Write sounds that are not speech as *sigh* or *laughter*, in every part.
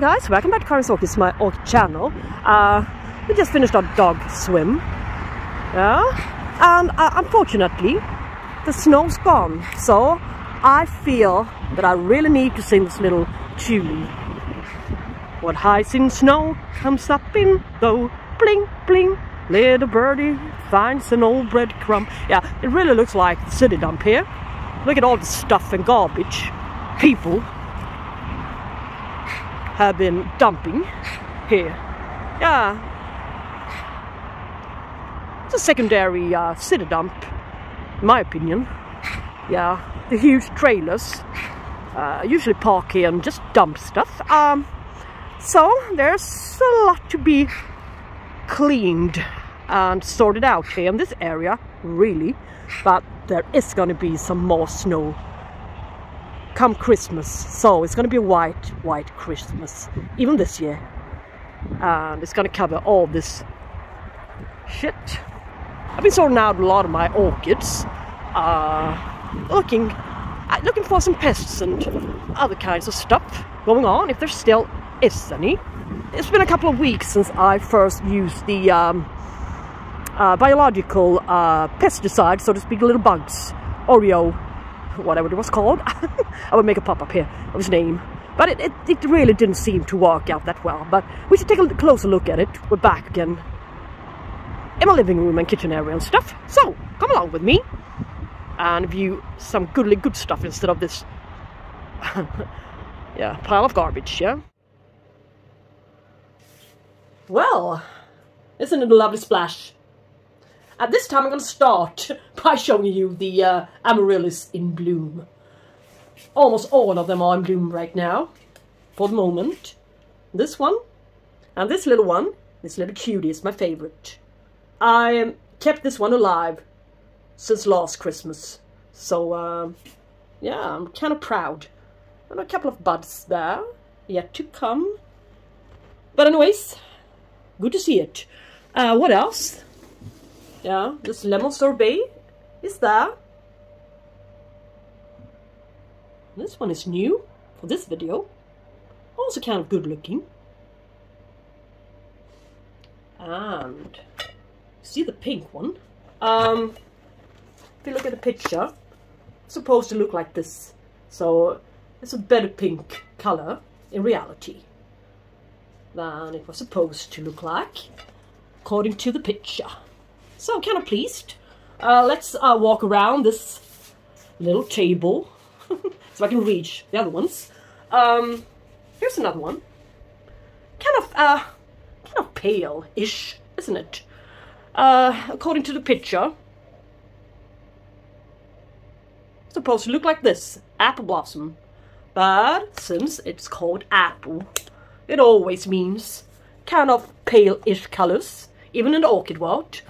Guys, welcome back to Karin's Orchids, my orchid channel. Uh, we just finished our dog swim. Yeah, and uh, unfortunately, the snow's gone. So I feel that I really need to sing this little tune. What hides in snow comes up in though. Bling, bling, little birdie finds an old breadcrumb. Yeah, it really looks like the city dump here. Look at all the stuff and garbage people have been dumping here. Yeah. It's a secondary uh, city dump, in my opinion. Yeah, the huge trailers uh, usually park here and just dump stuff. Um, so there's a lot to be cleaned and sorted out here in this area, really. But there is going to be some more snow come Christmas. So it's going to be a white, white Christmas, even this year. And it's going to cover all this shit. I've been sorting out a lot of my orchids, uh, looking, uh, looking for some pests and other kinds of stuff going on, if there still is any. It's been a couple of weeks since I first used the um, uh, biological uh, pesticide, so to speak, little bugs, Orius whatever it was called. *laughs* I would make a pop-up here of his name. But it, it, it, really didn't seem to work out that well. But we should take a closer look at it. We're back again in my living room and kitchen area and stuff. So, come along with me and view some goodly good stuff instead of this *laughs* yeah, pile of garbage, yeah? Well, isn't it a lovely splash? At this time I'm going to start by showing you the uh, Amaryllis in bloom. Almost all of them are in bloom right now, for the moment. This one, and this little one, this little cutie is my favourite. I kept this one alive since last Christmas. So, uh, yeah, I'm kind of proud. And a couple of buds there, yet to come. But anyways, good to see it. Uh, what else? Yeah, this lemon sorbet is there. This one is new for this video. Also kind of good looking. And see the pink one. Um, if you look at the picture, it's supposed to look like this. So it's a better pink color in reality than it was supposed to look like, according to the picture. So I'm kind of pleased. Uh, let's uh, walk around this little table *laughs* so I can reach the other ones. Um, here's another one. Kind of, uh, kind of pale-ish, isn't it? Uh, according to the picture. supposed to look like this, apple blossom. But since it's called apple, it always means kind of pale-ish colors, even in the orchid world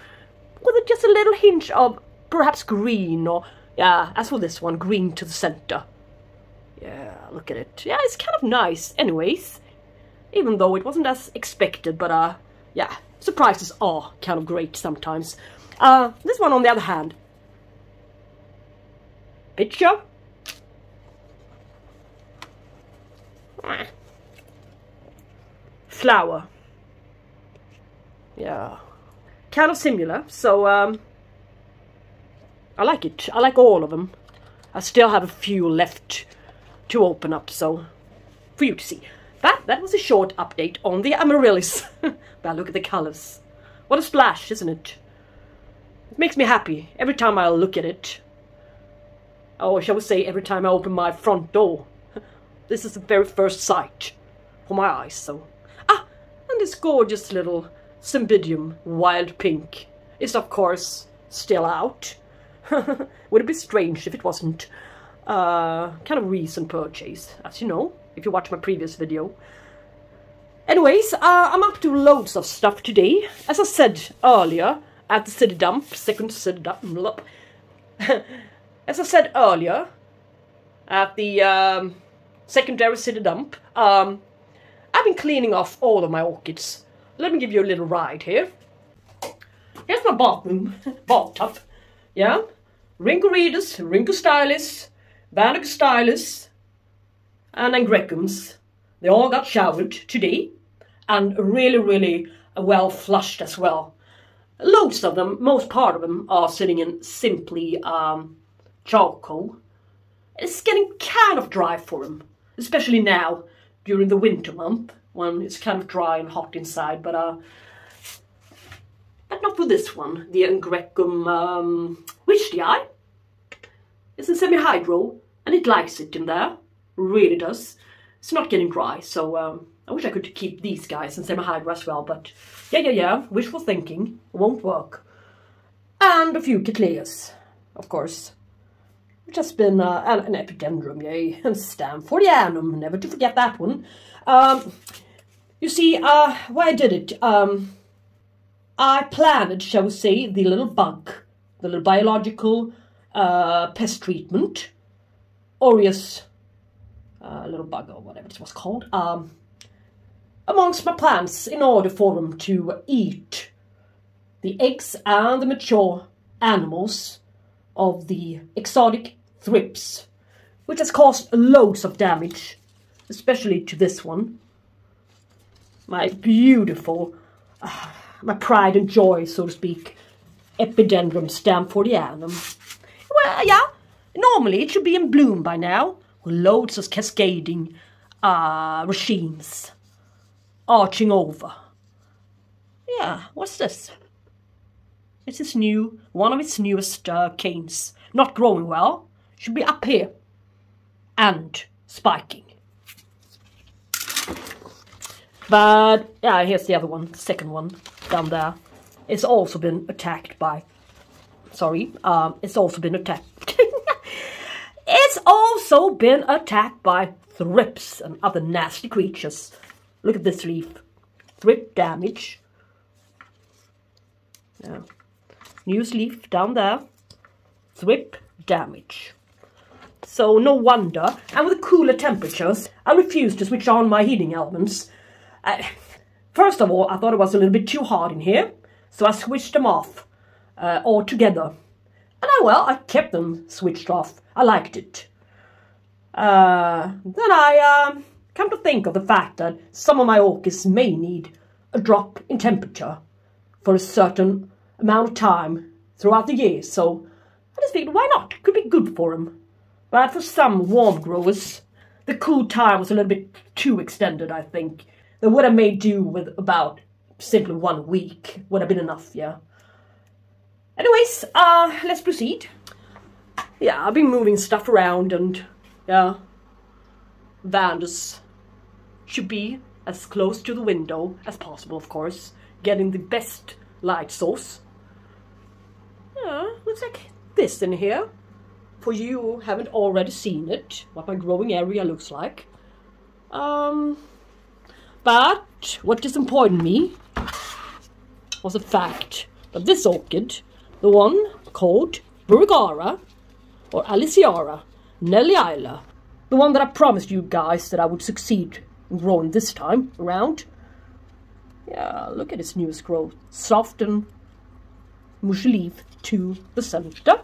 with just a little hint of perhaps green or, yeah, as for this one, green to the center. Yeah, look at it. Yeah, it's kind of nice anyways. Even though it wasn't as expected, but, uh, yeah, surprises are kind of great sometimes. Uh, this one on the other hand. Picture. Flower. Yeah kind of similar. So um, I like it. I like all of them. I still have a few left to open up, so for you to see. But that was a short update on the amaryllis. *laughs* but look at the colours. What a splash, isn't it? It makes me happy every time I look at it. Or shall we say every time I open my front door. *laughs* this is the very first sight for my eyes, so... Ah, and this gorgeous little Cymbidium Wild Pink is of course still out. *laughs* Would it be strange if it wasn't? Uh, kind of recent purchase, as you know, if you watch my previous video. Anyways, uh, I'm up to loads of stuff today. As I said earlier, at the city dump, second city dump, *laughs* as I said earlier, at the um, secondary city dump, um, I've been cleaning off all of my orchids let me give you a little ride here. Here's my bathroom, bathtub. Yeah, wrinkle readers, wrinkle Rhynchostylis, Vandacostylis, and Angraecums. They all got showered today and really, really well flushed as well. Loads of them, most part of them, are sitting in simply um, charcoal. It's getting kind of dry for them, especially now during the winter month when it's kind of dry and hot inside. But uh, but not for this one, the Angraecum um, Eye. It's in semi-hydro and it likes it in there, really does. It's not getting dry, so um, I wish I could keep these guys in semi-hydro as well, but yeah, yeah, yeah, wishful thinking, won't work. And a few Cattleyas, of course. Which has been uh, an, an epidendrum, yay, and Stamfordianum, never to forget that one. Um, you see, uh, why I did it, um, I planted, shall we say, the little bug, the little biological uh, pest treatment, Orius uh, little bug or whatever it was called, um, amongst my plants in order for them to eat the eggs and the mature animals of the exotic thrips, which has caused loads of damage, especially to this one. My beautiful, uh, my pride and joy, so to speak, Epidendrum stamfordianum. Well, yeah, normally it should be in bloom by now, with loads of cascading uh, racemes arching over. Yeah, what's this? It's his new, one of its newest uh, canes. Not growing well. Should be up here. And spiking. But, yeah, here's the other one, the second one, down there. It's also been attacked by, sorry, um, it's also been attacked. *laughs* it's also been attacked by thrips and other nasty creatures. Look at this leaf. Thrip damage. Yeah. News leaf down there. Thrip damage. So no wonder, and with the cooler temperatures, I refused to switch on my heating elements uh, first of all, I thought it was a little bit too hot in here, so I switched them off uh, altogether. And I, well, I kept them switched off. I liked it. Uh, then I uh, come to think of the fact that some of my orchids may need a drop in temperature for a certain amount of time throughout the year, so I just figured why not? Could be good for them. But for some warm growers, the cool time was a little bit too extended, I think that would have made do with about simply one week. Would have been enough, yeah. Anyways, uh, let's proceed. Yeah, I've been moving stuff around and, yeah, Vandas should be as close to the window as possible, of course, getting the best light source. Yeah, looks like this in here. For you who haven't already seen it, what my growing area looks like. Um, but what disappointed me was the fact that this orchid, the one called Burrageara or Aliceara Nelliila, the one that I promised you guys that I would succeed in growing this time around. Yeah, look at its newest growth. Soft and mushy leaf to the center.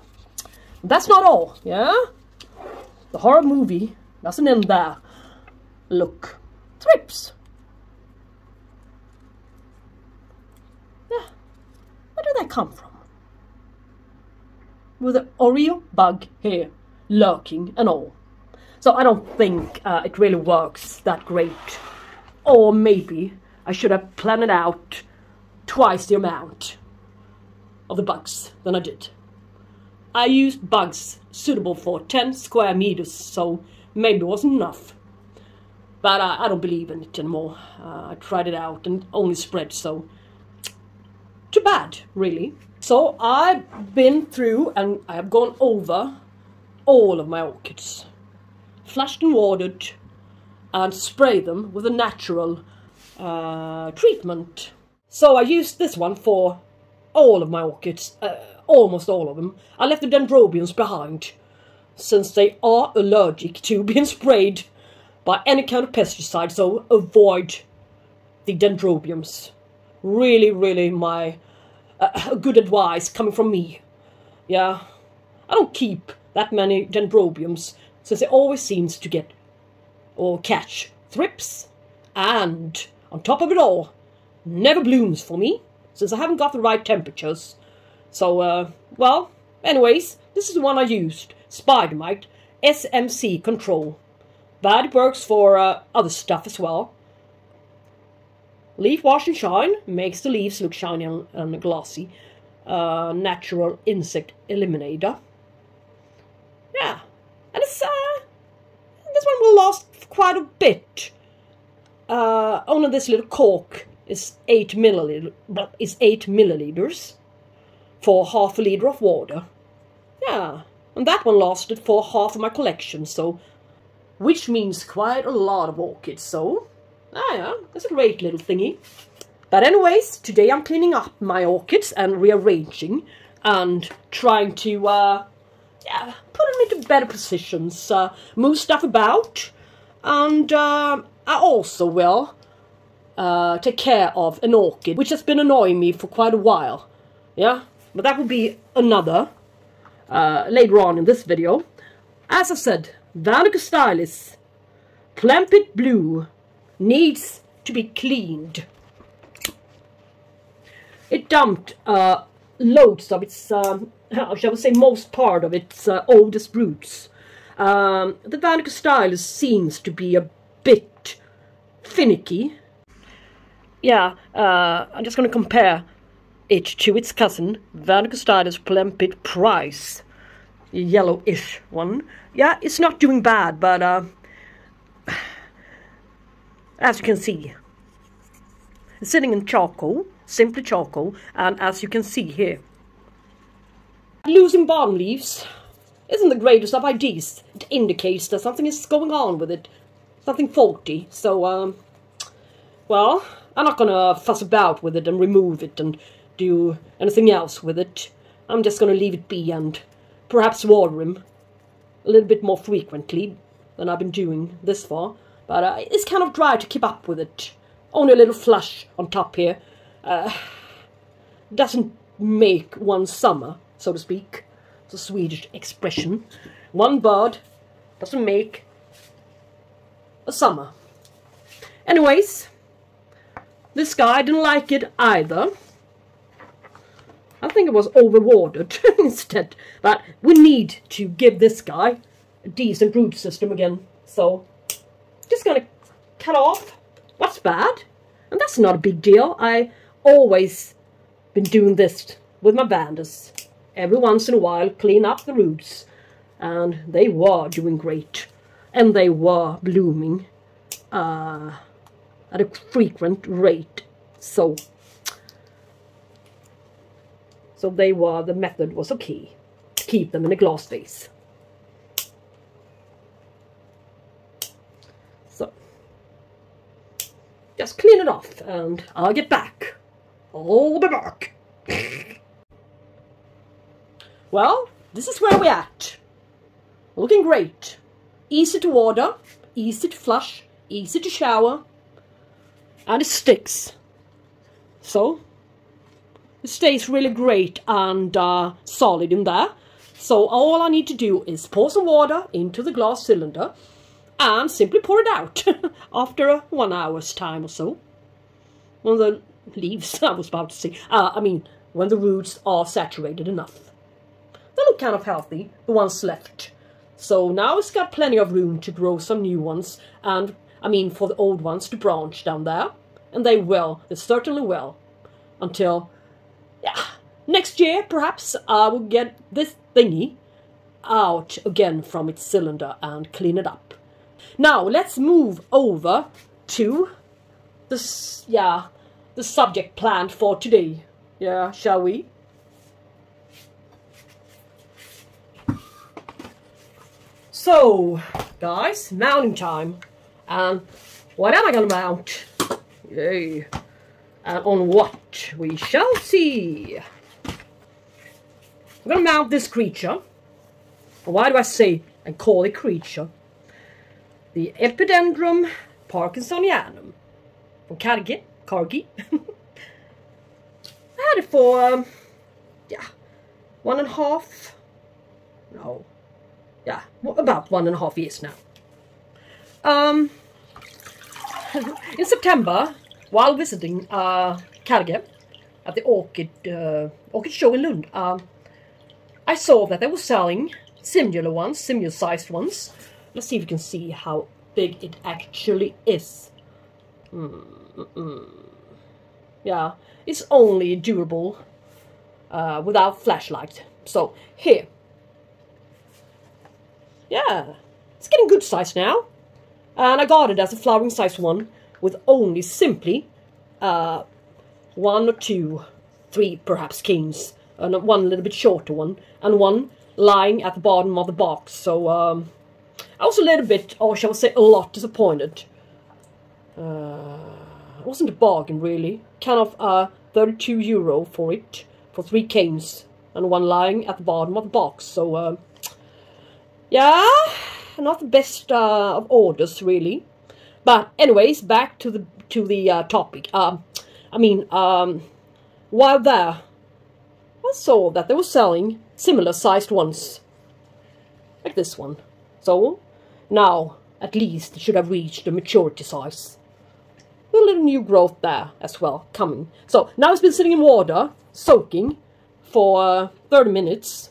That's not all, yeah? The horror movie doesn't end there. Look, thrips. Yeah, where did that come from? With the Orius bug here, lurking and all. So I don't think uh, it really works that great. Or maybe I should have planned out twice the amount of the bugs than I did. I used bugs suitable for 10 square meters, so maybe it wasn't enough. But uh, I don't believe in it anymore. Uh, I tried it out and only spread, so too bad, really. So I've been through and I have gone over all of my orchids. Flushed and watered and sprayed them with a natural uh, treatment. So I used this one for all of my orchids, uh, almost all of them. I left the dendrobiums behind, since they are allergic to *laughs* being sprayed by any kind of pesticide, so avoid the dendrobiums. Really, really my uh, *coughs* good advice coming from me. Yeah, I don't keep that many dendrobiums since it always seems to get or catch thrips, and on top of it all, never blooms for me, since I haven't got the right temperatures. So, uh, well, anyways, this is the one I used, Spidermite SMC Control. But it works for uh, other stuff as well. Leaf wash and shine makes the leaves look shiny and, and glossy. Uh, natural insect eliminator. Yeah, and it's uh, this one will last quite a bit. Uh, only this little cork is eight milliliter, is eight milliliters for half a liter of water. Yeah, and that one lasted for half of my collection, so which means quite a lot of orchids. So, ah yeah, that's a great little thingy. But anyways, today I'm cleaning up my orchids and rearranging and trying to uh, yeah, put them into better positions, uh, move stuff about, and uh, I also will uh, take care of an orchid, which has been annoying me for quite a while. Yeah, but that will be another uh, later on in this video. As I said, Vanica Stylis Plampit Blue needs to be cleaned. It dumped uh, loads of its, um, *laughs* shall we say, most part of its uh, oldest roots. Um, the Vanica Stylis seems to be a bit finicky. Yeah, uh, I'm just going to compare it to its cousin, Vandacostylis Ploenpit Price. Yellowish one. Yeah, it's not doing bad, but uh, *sighs* as you can see, it's sitting in charcoal simply charcoal, and as you can see here. Losing bottom leaves isn't the greatest of ideas. It indicates that something is going on with it, something faulty. So, um, well, I'm not gonna fuss about with it and remove it and do anything else with it. I'm just gonna leave it be and perhaps water him a little bit more frequently than I've been doing this far. But uh, it's kind of dry to keep up with it. Only a little flush on top here uh, doesn't make one summer, so to speak. It's a Swedish expression. One bird doesn't make a summer. Anyways, this guy didn't like it either. I think it was overwatered *laughs* instead. But we need to give this guy a decent root system again. So, just gonna cut off what's bad. And that's not a big deal. I always been doing this with my Vandas. Every once in a while, clean up the roots. And they were doing great. And they were blooming uh, at a frequent rate. So, so they were, the method was okay to keep them in a glass vase. So, just clean it off and I'll get back. I'll be back. well, this is where we're at. Looking great. Easy to order, easy to flush, easy to shower, and it sticks. So, it stays really great and uh, solid in there. So all I need to do is pour some water into the glass cylinder and simply pour it out *laughs* after one hour's time or so. When the leaves, *laughs* I was about to say. Uh, I mean, when the roots are saturated enough. They look kind of healthy, the ones left. So now it's got plenty of room to grow some new ones, and, I mean, for the old ones to branch down there. And they will, they certainly will. Until, next year, perhaps, I will get this thingy out again from its cylinder and clean it up. Now, let's move over to this, yeah, the subject planned for today. Yeah, shall we? So, guys, mounting time. And what am I going to mount? Yay. And on what? We shall see. I'm going to mount this creature. Why do I say and call it creature? The Epidendrum parkinsonianum from Cargill corgi. *laughs* I had it for, um, yeah, one and a half, no, yeah, about one and a half years now. Um, *laughs* in September, while visiting uh, Karge at the Orchid, uh, Orchid Show in Lund, um, I saw that they were selling similar ones, similar sized ones. Let's see if you can see how big it actually is. Mm -mm. Yeah, it's only durable uh, without flashlight. So here, yeah, it's getting good size now. And I got it as a flowering size one with only simply uh, one or two, three perhaps kings, and one a little bit shorter one, and one lying at the bottom of the box. So um, I was a little bit, or shall I say a lot, disappointed. Uh, it wasn't a bargain really. Kind of uh, 32 euro for it, for three canes, and one lying at the bottom of the box. So uh, yeah, not the best uh, of orders really. But anyways, back to the to the uh, topic. Um, I mean, um, while there, I saw that they were selling similar sized ones, like this one. So now, at least, it should have reached the maturity size. A little new growth there as well coming. So now it's been sitting in water, soaking, for uh, 30 minutes.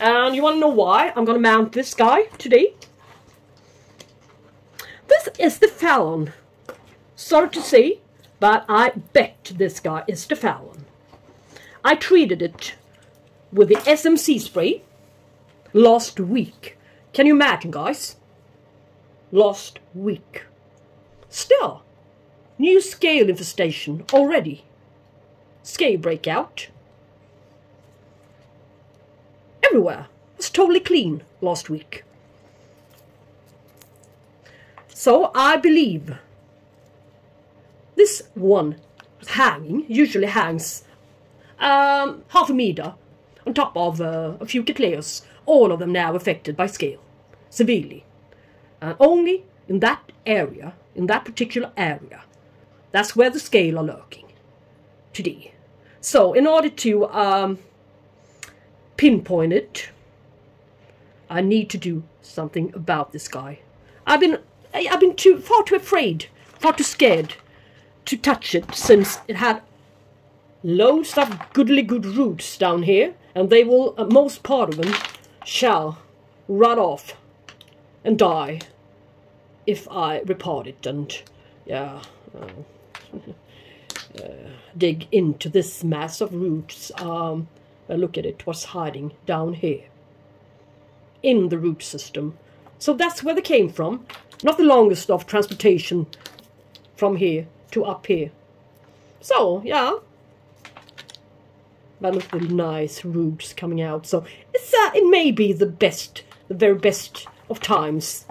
And you want to know why I'm going to mount this guy today? This is the Fallon. Sorry to say, but I bet this guy is the Fallon. I treated it with the SMC spray last week. Can you imagine, guys? Last week. Still, new scale infestation already. Scale breakout. Everywhere. It was totally clean last week. So I believe this one hanging usually hangs um, half a meter on top of uh, a few Cattleyas, all of them now affected by scale, severely. And only in that area, in that particular area, that's where the scale are lurking today. So in order to um, pinpoint it, I need to do something about this guy. I've been I've been too far too afraid, far too scared to touch it since it had loads of goodly good roots down here and they will, uh, most part of them, shall rot off and die if I repart it and, yeah, uh, *laughs* uh, dig into this mass of roots. Um, look at it, what's hiding down here in the root system. So that's where they came from. Not the longest of transportation from here to up here. So, yeah. But look at the nice roots coming out. So, it's, uh, it may be the best, the very best of times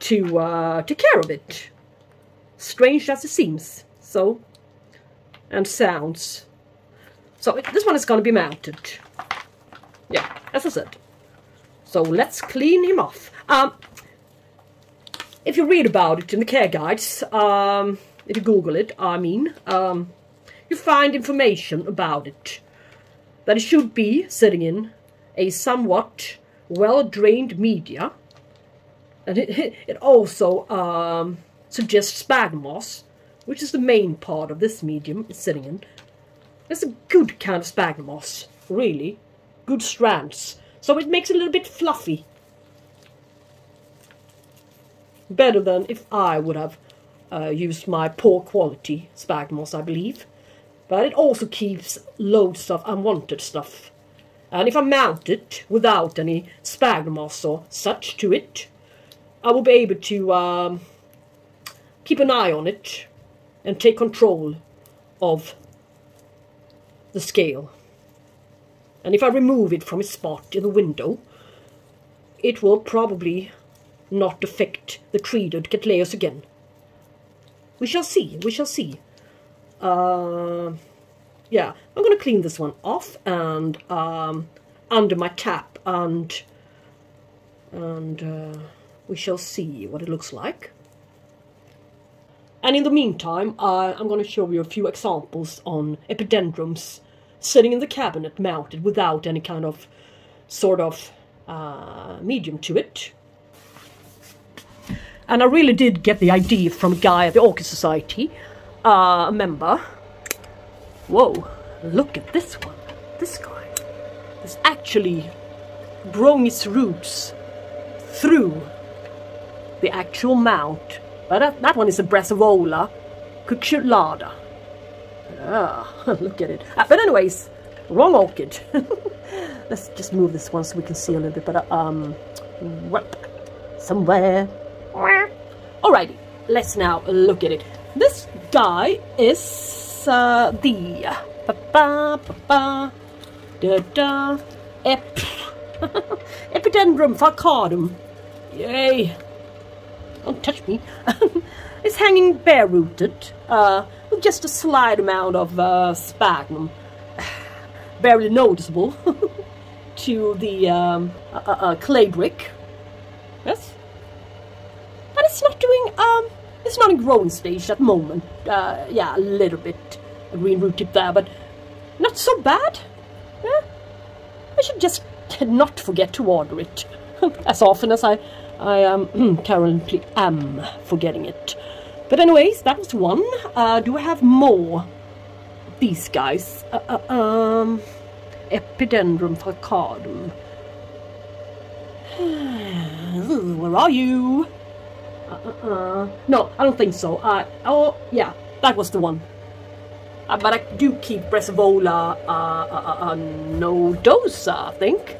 to uh, take care of it. Strange as it seems. So, and sounds. So, this one is going to be mounted. Yeah, as I said. So, let's clean him off. Um, if you read about it in the care guides, um, if you Google it, I mean, um, you find information about it. That it should be sitting in a somewhat well-drained media. And it, it also um, suggests sphagnum moss, which is the main part of this medium it's sitting in. It's a good kind of sphagnum moss, really. Good strands. So it makes it a little bit fluffy better than if I would have uh, used my poor quality sphagnum moss, I believe. But it also keeps loads of unwanted stuff. And if I mount it without any sphagnum or such to it, I will be able to um, keep an eye on it and take control of the scale. And if I remove it from its spot in the window, it will probably not affect the treated Cattleyas again. We shall see, we shall see. Uh, yeah, I'm going to clean this one off and um, under my tap and and uh, we shall see what it looks like. And in the meantime, I'm going to show you a few examples on epidendrums sitting in the cabinet mounted without any kind of sort of uh, medium to it. And I really did get the idea from a guy at the Orchid Society, uh, member. Whoa, look at this one. This guy is actually growing its roots through the actual mount. But that, that one is a Brassavola cucullata. Ah, *laughs* look at it. Uh, but anyways, wrong orchid. *laughs* Let's just move this one so we can see a little bit better. Um, somewhere. Alrighty, let's now look at it. This guy is uh, the ba ba ba ba da da ep *laughs* Epidendrum. Yay! Don't touch me. *laughs* it's hanging bare-rooted, uh, with just a slight amount of uh, sphagnum. *sighs* Barely noticeable *laughs* to the um, uh, uh, uh, clay brick. Yes? But it's not doing, um, it's not in growing stage at the moment. Uh, yeah, a little bit green root tip there, but not so bad. Yeah? I should just not forget to order it. *laughs* as often as I, I um, *clears throat* currently am forgetting it. But anyways, that was one. Uh, do I have more? These guys. Uh, uh, um, Epidendrum falcatum. *sighs* Where are you? Uh, uh, uh, no, I don't think so. Uh, oh, yeah, that was the one. Uh, but I do keep Brassavola uh, nodosa, I think.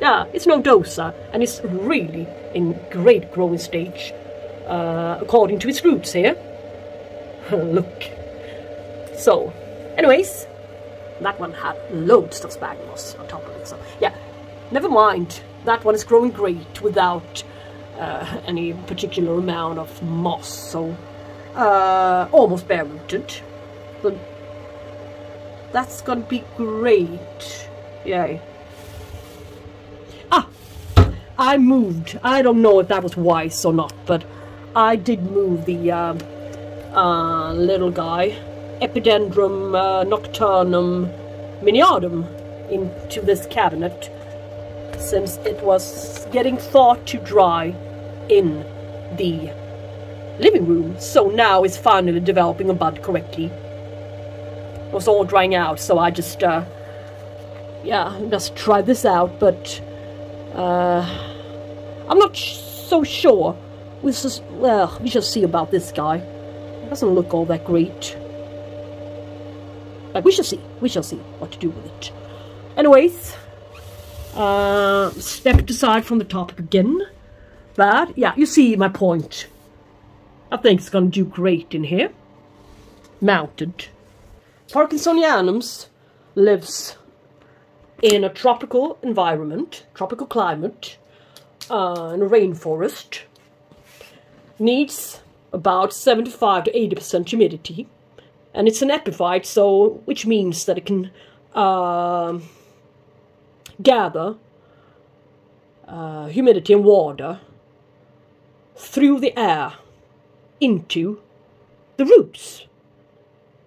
Yeah, it's nodosa, and it's really in great growing stage, according to its roots here. *laughs* Look. So, anyways, that one had loads of sphagnums on top of it, so yeah, never mind. That one is growing great without uh, any particular amount of moss, so uh, almost bare-rooted. But that's gonna be great. Yay. Ah! I moved. I don't know if that was wise or not, but I did move the uh, uh, little guy, Epidendrum uh, nocturnum miniatum, into this cabinet since it was getting far too dry in the living room. So now it's finally developing a bud correctly. It was all drying out, so I just, uh, yeah, just tried this out, but uh, I'm not so sure. We just, well, we shall see about this guy. Doesn't look all that great. But we shall see. We shall see what to do with it. Anyways, uh, stepped aside from the topic again. But, yeah, you see my point. I think it's gonna do great in here. Mounted. Parkinsonianums lives in a tropical environment, tropical climate, uh, in a rainforest, needs about 75 to 80% humidity, and it's an epiphyte, so which means that it can uh, gather uh, humidity and water through the air into the roots.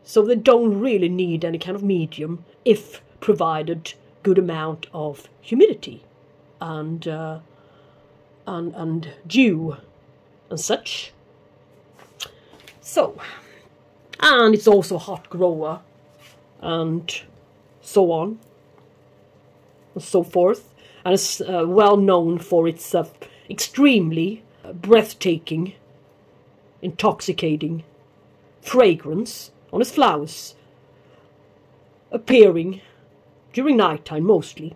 So they don't really need any kind of medium if provided good amount of humidity and uh, and and dew and such. So, and it's also a hot grower and so on so forth. And is uh, well known for its uh, extremely breathtaking, intoxicating fragrance on its flowers, appearing during nighttime mostly.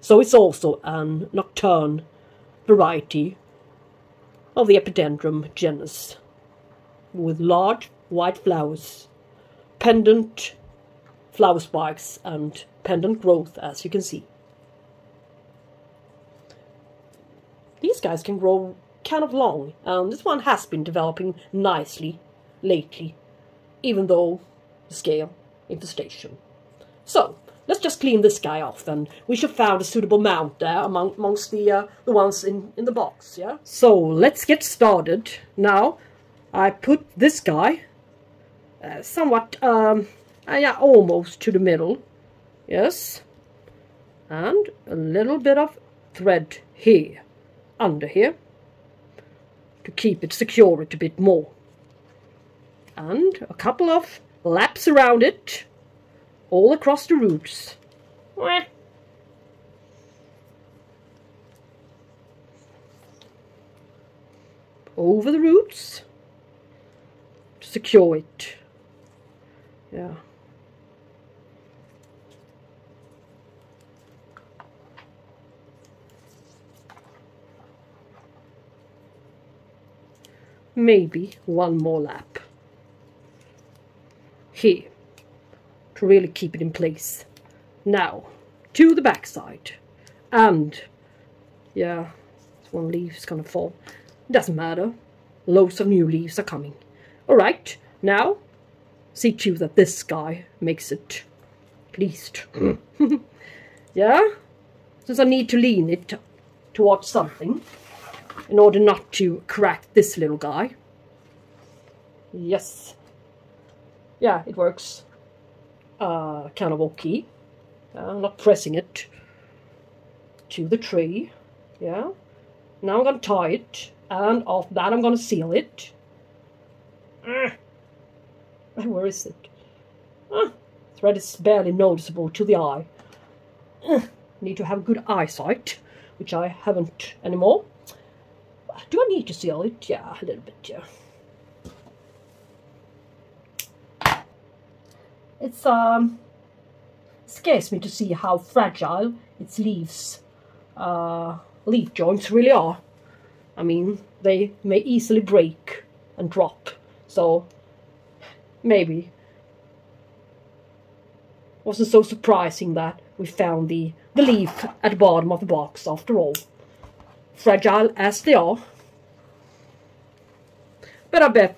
So it's also an nocturne variety of the Epidendrum genus, with large white flowers, pendant flower spikes and pendant growth as you can see. These guys can grow kind of long and this one has been developing nicely lately, even though the scale infestation. So, let's just clean this guy off and we should found a suitable mount there among, amongst the uh, the ones in in the box yeah? So let's get started. Now I put this guy uh, somewhat um uh, yeah almost to the middle yes? And a little bit of thread here under here to keep it secure it a bit more. And a couple of laps around it, all across the roots. Over the roots to secure it. Yeah. Maybe one more lap. Here, to really keep it in place. Now, to the backside. And, yeah, one leaf is gonna fall. Doesn't matter. Loads of new leaves are coming. Alright, now, see to that this guy makes it pleased. Mm. *laughs* yeah? Since I need to lean it towards something in order not to crack this little guy. Yes. Yeah, it works. Uh, kind of. Uh, I'm not pressing it to the tree. Yeah. Now I'm going to tie it. And after that I'm going to seal it. Uh, *laughs* where is it? Uh, thread is barely noticeable to the eye. Uh, need to have good eyesight, which I haven't anymore. Do I need to seal it? Yeah, a little bit, yeah. It's, um, scares me to see how fragile its leaves, uh, leaf joints really are. I mean, they may easily break and drop, so maybe wasn't so surprising that we found the, the leaf at the bottom of the box after all. Fragile as they are. But I bet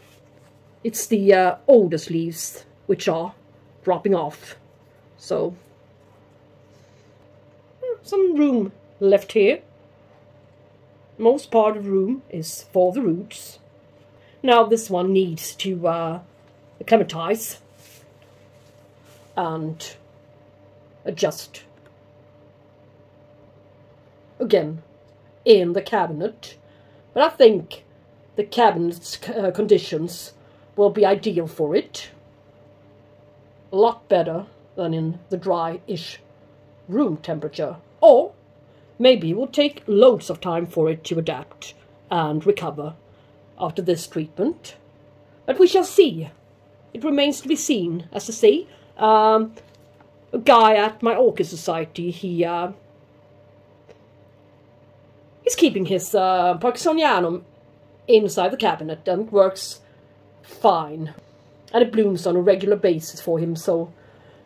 it's the uh, oldest leaves which are dropping off. So, some room left here. Most part of the room is for the roots. Now this one needs to uh, acclimatize and adjust. Again, in the cabinet. But I think the cabinet's uh, conditions will be ideal for it. A lot better than in the dry-ish room temperature. Or maybe it will take loads of time for it to adapt and recover after this treatment. But we shall see. It remains to be seen, as I say. Um, a guy at my Orchid Society, he, uh, he's keeping his uh, Parkinsonianum inside the cabinet and works fine. And it blooms on a regular basis for him, so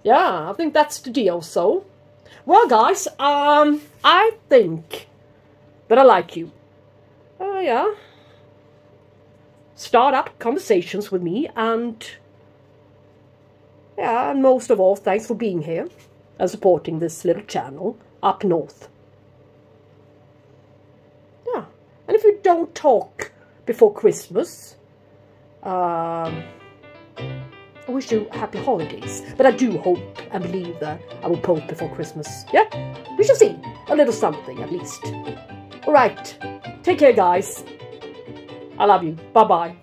yeah, I think that's the deal, so. Well, guys, um, I think that I like you. Oh, uh, yeah. Start up conversations with me, and yeah, and most of all, thanks for being here and supporting this little channel up north. Yeah, and if you don't talk before Christmas. Um, I wish you happy holidays, but I do hope and believe that I will post before Christmas. Yeah? We shall see. A little something, at least. Alright. Take care, guys. I love you. Bye-bye.